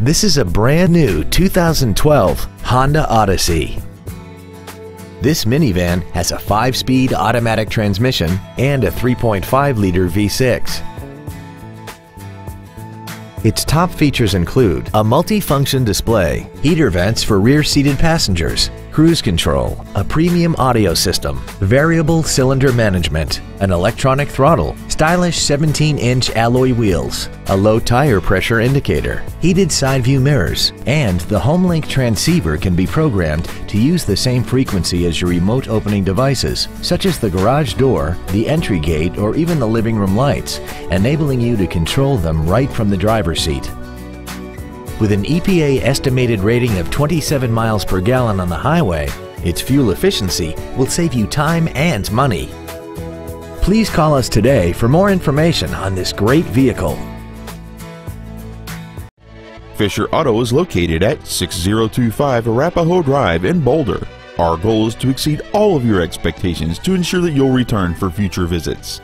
This is a brand new 2012 Honda Odyssey. This minivan has a 5-speed automatic transmission and a 3.5-liter V6. Its top features include a multi-function display, heater vents for rear-seated passengers, cruise control, a premium audio system, variable cylinder management, an electronic throttle, stylish 17-inch alloy wheels, a low tire pressure indicator, heated side view mirrors, and the HomeLink transceiver can be programmed to use the same frequency as your remote opening devices, such as the garage door, the entry gate, or even the living room lights, enabling you to control them right from the driver's seat. With an EPA estimated rating of 27 miles per gallon on the highway, its fuel efficiency will save you time and money. Please call us today for more information on this great vehicle. Fisher Auto is located at 6025 Arapahoe Drive in Boulder. Our goal is to exceed all of your expectations to ensure that you'll return for future visits.